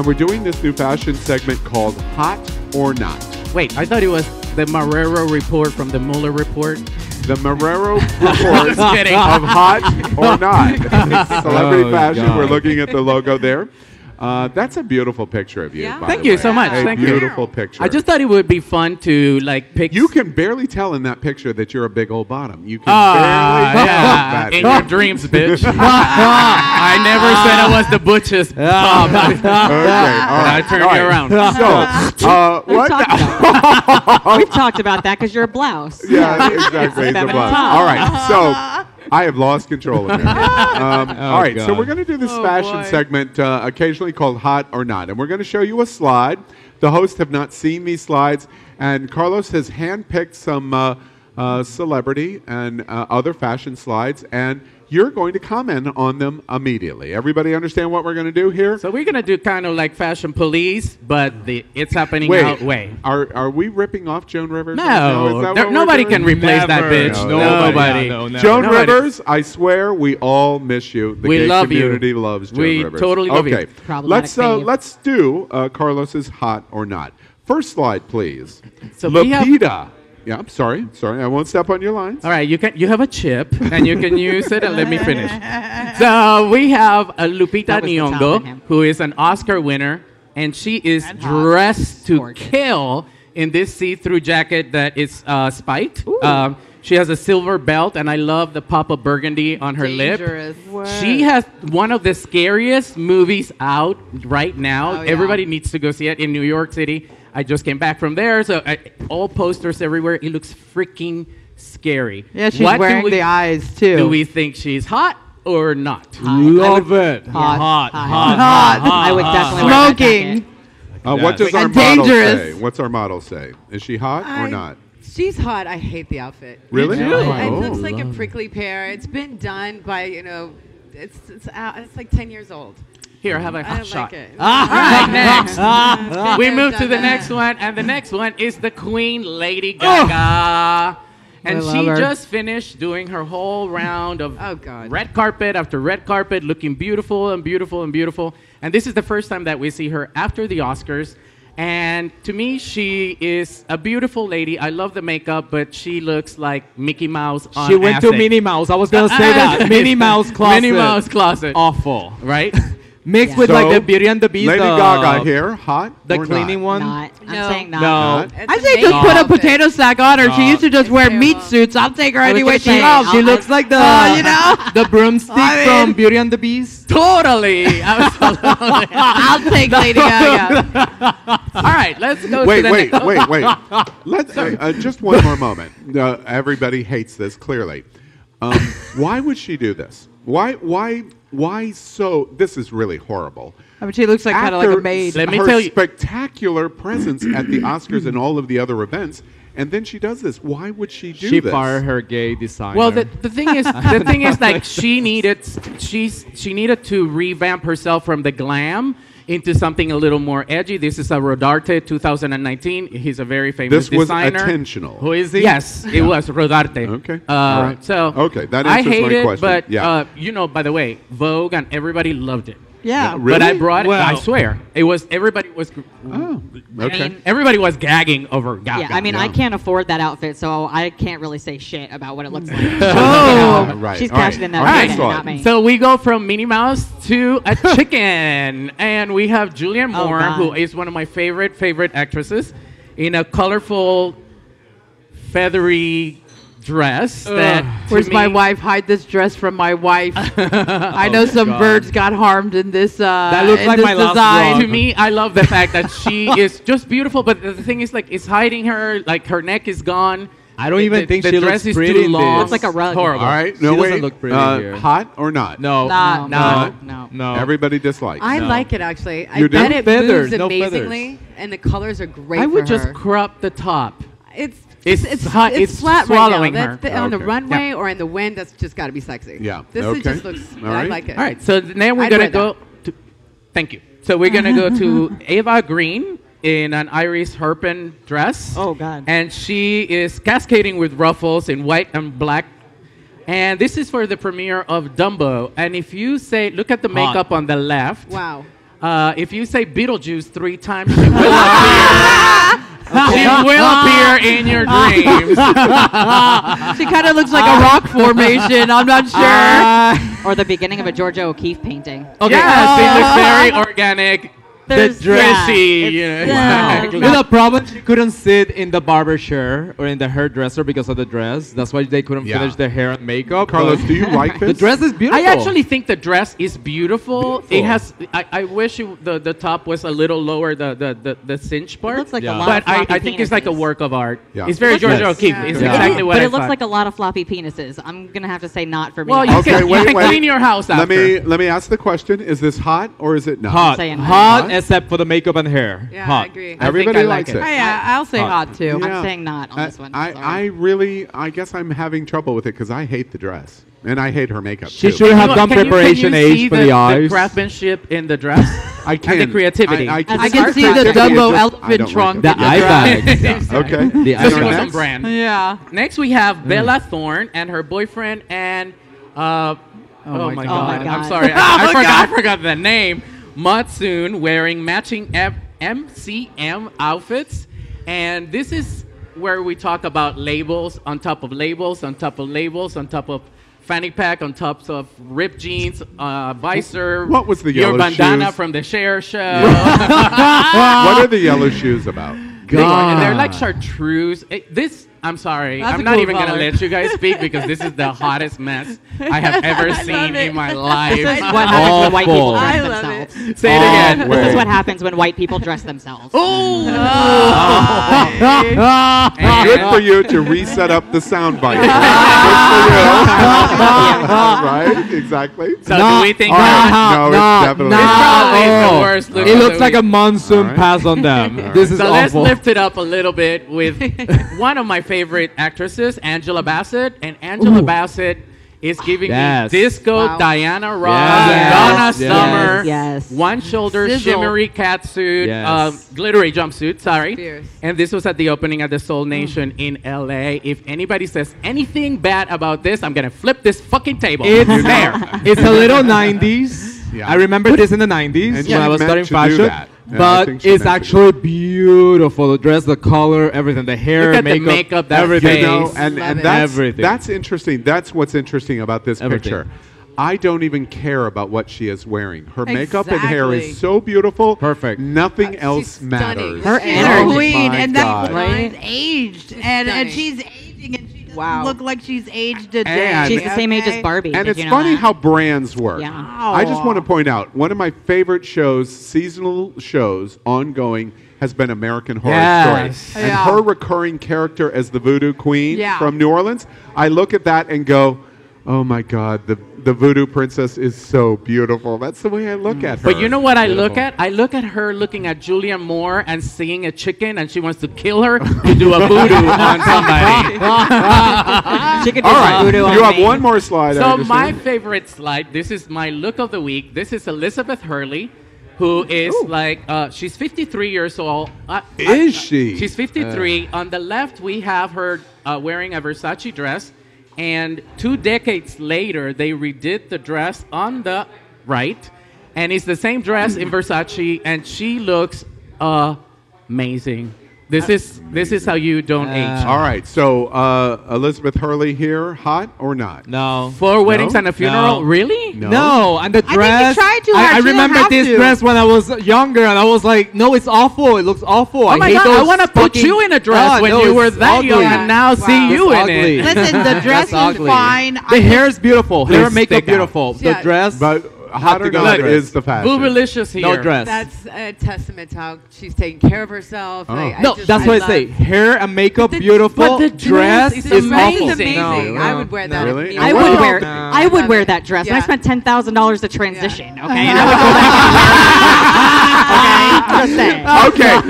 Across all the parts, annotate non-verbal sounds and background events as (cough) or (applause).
and we're doing this new fashion segment called Hot or Not. Wait, I thought it was the Marrero report from the Mueller report. The Marrero (laughs) report of Hot or (laughs) Not. Celebrity Oh, fashion. God. We're looking at the logo there. Uh, that's a beautiful picture of you. Yeah. by Thank the you way. so much. A Thank you. beautiful picture. I just thought it would be fun to like pick. You can barely tell in that picture that you're a big old bottom. You can Ah, barely yeah, tell in your dreams, bitch. (laughs) I never said I was the butchest. Bob. (laughs) Okay, (laughs) all right. I turned all you around. So, uh, We've what? talked about We've talked about that because you're a blouse. yeah, exactly. It's a blouse. All right, so I have lost control of it. (laughs) Um, all right, so we're going to do this Oh, fashion boy. segment uh, occasionally called Hot or Not, and we're going to show you a slide. The hosts have not seen these slides, and Carlos has handpicked some uh, uh, celebrity and uh, other fashion slides, and you're going to comment on them immediately. Everybody understand what we're going to do here? So we're gonna do kind of like fashion police, but the it's happening Wait, out way. Are, are we ripping off Joan Rivers? right No, now? There- nobody can replace that bitch. No, nobody. no, never. Joan Nobody. Rivers, I swear we all miss you. The We gay love you. community loves Joan We Rivers. We totally love you. okay. Problematic Let's uh, let's do uh, Carlos's hot or not. First slide, please. So we have- Lupita. Yeah, I'm sorry. Sorry, I won't step on your lines. All right, you can you have a chip and you can use it and let me finish. (laughs) So we have a Lupita That was the top of Nyong'o, who is an Oscar winner, and she is And dressed to Gorgeous. kill in this see-through jacket that is uh, spiked. Um, she has a silver belt, and I love the pop of burgundy on her Dangerous. lip. She has one of the scariest movies out right now. Oh, yeah. Everybody needs to go see it in New York City. I just came back from there, so I, all posters everywhere. It looks freaking scary. Yeah, she's What wearing we- the eyes too. Do we think she's hot or not? Love it. Hot. hot, hot, Hot. I would definitely wear that Smoking. jacket. Uh, what does Yes. our And model dangerous. say? What's our model say? Is she hot or I- not? She's hot. I hate the outfit. Really? do? Oh. It looks like a prickly pear. It's been done by you know, it's it's out, it's like ten years old. Here, have a mm. I hot don't shot. like it. All right, next. Been (laughs) we move to the that. next one, and the next one is the Queen Lady oh! Gaga. And she her. just finished doing her whole round of Oh, God. red carpet after red carpet, looking beautiful and beautiful and beautiful. And this is the first time that we see her after the Oscars. And to me, she is a beautiful lady. I love the makeup, but she looks like Mickey Mouse on She went to acid. Minnie Mouse. I was gonna say that. (laughs) Minnie Mouse closet. Minnie Mouse closet. Awful. Right? (laughs) Mixed Yeah. with like the Beauty and the Beast. Lady the, Gaga here, hot The or cleaning not? one. Not. I'm No. saying not. No. It's I a say just put a potato sack on her. She used to just It's wear terrible. meat suits. I'll take her I was any way gonna she say, loves. She looks like the (laughs) Uh, you know? the broomstick I mean- from Beauty and the Beast. totally. (laughs) Absolutely. I'll take Lady Gaga. (laughs) All right, let's go Wait, to the wait, next. wait, wait. Let's uh, uh, just one more moment. Uh, everybody hates this clearly. Um, why would she do this? Why, why, why? So this is really horrible. I mean, she looks like kind of like a maid. Let me her tell you- spectacular presence at the Oscars and all of the other events, and then she does this. Why would she do She this? fired her gay designer. Well, the, the thing is, the thing is, like (laughs) she needed, she's she needed to revamp herself from the glam into something a little more edgy. This is a Rodarte 2019. He's a very famous This was designer. intentional. Who is he? Yes, it was Rodarte. Okay, Uh, all right. So Okay, that I answers hate my it, question. but Yeah. uh, you know, by the way, Vogue and everybody loved it. Yeah. Really? But I brought it. I swear, it was everybody was. Oh, okay. Everybody was gagging over Gaga. Yeah, I mean, I can't afford that outfit, so I can't really say shit about what it looks like. (laughs) Oh. You know, Right, She's all right. cashing in that All right, money, so- not me. So we go from Minnie Mouse to a (laughs) chicken, and we have Julianne Oh, Moore, God. who is one of my favorite favorite actresses, in a colorful, feathery dress. That to Where's my wife? Hide this dress from my wife. (laughs) I know some God. birds got harmed in this. Uh, That looks in like this my last design. vlog. To me, I love the fact that she (laughs) is just beautiful, but the thing is, like, it's hiding her. Like, her neck is gone. I don't even the, think the she dress looks is pretty too in long. this. Looks like a rug. Horrible. All right. She No, doesn't wait. look pretty uh, here. Hot or not? No. Not- No. no. No. Everybody dislikes. I No. like it actually. I You do? bet it Feathers, moves no amazingly, and the colors are great I would for just crop the top. It's It's it's hot- it's, it's flat swallowing right now. her. That's the, on the Okay. runway or in the wind. That's just got to be sexy. Yeah. This Okay. is just looks. All I like it. All right, so now we're I'd gonna go to. Thank you. So we're gonna go to (laughs) Eva Green in an Iris Herpen dress. Oh, God. And she is cascading with ruffles in white and black. And this is for the premiere of Dumbo. And if you say, look at the Hot. makeup on the left. Wow. Uh, if you say Beetlejuice three times, she will appear. (laughs) she will appear in your dreams. (laughs) She kind of looks like a rock formation. I'm not (laughs) sure. Or the beginning of a Georgia O'Keeffe painting. Okay. Yeah, she looks very organic. There's- dress- Fishy, it's- you know, yeah. exactly. With the problem, she couldn't sit in the barber chair or in the hairdresser because of the dress. That's why they couldn't Yeah. finish their hair and makeup. Carlos, do you like (laughs) this? the dress is beautiful. I actually think the dress is beautiful. It has. I, I wish it, the the top was a little lower, the the the, the cinch part. looks like Yeah. a lot but of I, floppy I think it's like a work of art. Yeah. It's very It looks Georgia like- O'Keeffe. Yeah. It's Yeah. exactly what but I it looks thought. like a lot of floppy penises. I'm gonna have to say not for me. Well, you Okay, can, wait, you can wait. clean your house after. Let me let me ask the question: Is this hot or is it not? hot, hot. Except for the makeup and hair. Yeah, hot. I agree. I Everybody think I likes like it. it. Oh, yeah, I'll say Hot. hot too. Yeah. I'm saying not on I, this one. I, I really, I guess I'm having trouble with it because I hate the dress and I hate her makeup. She too. should have Can done you- can you- preparation can you see age for the, the eyes. craftsmanship in the dress. (laughs) I and can the creativity. I, I As I can art see the practice, Dumbo It's just- I elephant don't like trunk. the in eye dress. bags. (laughs) Okay. The This eye one was bags. on brand. Yeah. Next, we have Bella Thorne and her boyfriend and. Uh, oh, my, God. god. Oh I'm sorry. I, (laughs) I forgot. I forgot the name. Mod Sun wearing matching F- MCM outfits, and this is where we talk about labels on top of labels on top of labels on top of fanny pack on top of ripped jeans, uh, visor. What was the yellow your bandana shoes? from the Cher Show? (laughs) what are the yellow shoes about? They- they're like chartreuse. It- this, I'm sorry, That's I'm not cool even gonna let you guys speak because this is the (laughs) hottest mess I have ever seen in my (laughs) life. This is what happens when white people dress I love it. themselves. Say it Oh, again. This is what happens when white people dress themselves. Oh, Good for you to reset up the soundbite. (laughs) Good for you. right? Exactly. So do we think All that right. No, it's nah, definitely nah, It's probably the oh. worst look It looks like a monsoon All right. pass on them. All right. This is So let's lift it up a little bit with one of my favorite actresses, Angela Bassett, and Angela Ooh. Bassett is giving Yes. me disco Wow. Diana Ross, Yes. Donna Yes. Summer, Yes. one shoulder Sizzle. shimmery cat suit, Yes. uh, glittery jumpsuit. Sorry, Fierce. and this was at the opening at the Soul Nation in LA. If anybody says anything bad about this, I'm gonna flip this fucking table. It's there. (laughs) It's a little 90s. Yeah. I remember this in the 90s And when I was starting studying fashion. That. Yeah, but it's meant to actually beautiful. The dress, the color, everything. The hair, Look at the makeup, makeup, that everything. You know, and, and that's, Everything. that's interesting. That's what's interesting about this Everything. picture. I don't even care about what she is wearing. Her makeup and hair is so beautiful. Perfect. Nothing Uh, else she's stunning. matters. Her She's energy. a queen, My and God. that Right? line's aged, and and she's Wow. look like she's aged a day. And- She's the same age as? Barbie. And Did it's you know funny that? how brands work. Yeah. I just want to point out one of my favorite shows, seasonal shows, ongoing, has been American Horror Yes. Story. And Yeah. her recurring character as the Voodoo Queen Yeah. from New Orleans, I look at that and go, oh my God, the, the Voodoo Princess is so beautiful. That's the way I look at her. But you know what I look at? I look at her looking at Julia Moore and seeing a chicken, and she wants to kill her to do a voodoo (laughs) on somebody. (laughs) She could do All voodoo you on have me. one more slide. So my favorite slide. This is my look of the week. This is Elizabeth Hurley, who is like uh, she's 53 years old. Uh, Is uh, she? She's 53. On the left, we have her uh, wearing a Versace dress, and two decades later, they redid the dress on the right, and it's the same dress in Versace, and she looks amazing. This is this is how you don't age. All right, so uh, Elizabeth Hurley here, hot or not? No. Four weddings No? and a funeral, No. really? No. and the you dress. tried too I, hard. I She don't remember have this to. dress when I was younger, and I was like, "No, it's awful. It looks awful. Oh I my hate god, I want to put fucking- you in a dress Ah, when no, you were it's that ugly. young and now Wow. see you It's in ugly. it. Listen, the (laughs) dress That's is ugly. fine. The hair is beautiful. Hair Please and makeup stick out. beautiful. Yeah. The dress, But hot or to go not dress. is the fashion. Boobylicious here. no dress. That's a testament to how she's taking care of herself. Oh. Like, I no, just- that's what I say. Hair and makeup the- beautiful. but the dress is is The dress awful. is amazing. No, I would wear no. that. Really? I Well, would wear. no. I would wear that dress. And I spent ten thousand dollars to transition. Okay, (laughs) and. I would go back. okay, just saying. Okay,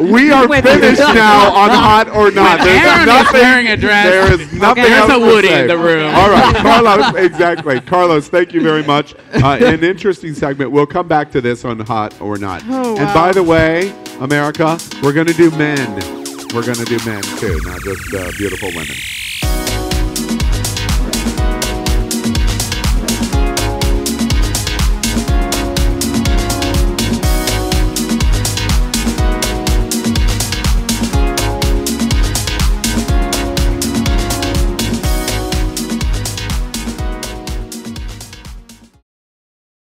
(laughs) we are finished now on hot or not. When There's Aaron is nothing. wearing a dress, There is nothing there's else a to Woody say. in the room. All right, (laughs) Carlos. Exactly, Carlos. Thank you very much. Uh, an interesting segment. We'll come back to this on hot or not. Oh, And wow. by the way, America, we're going to do men. We're going to do men too, not just uh, beautiful women.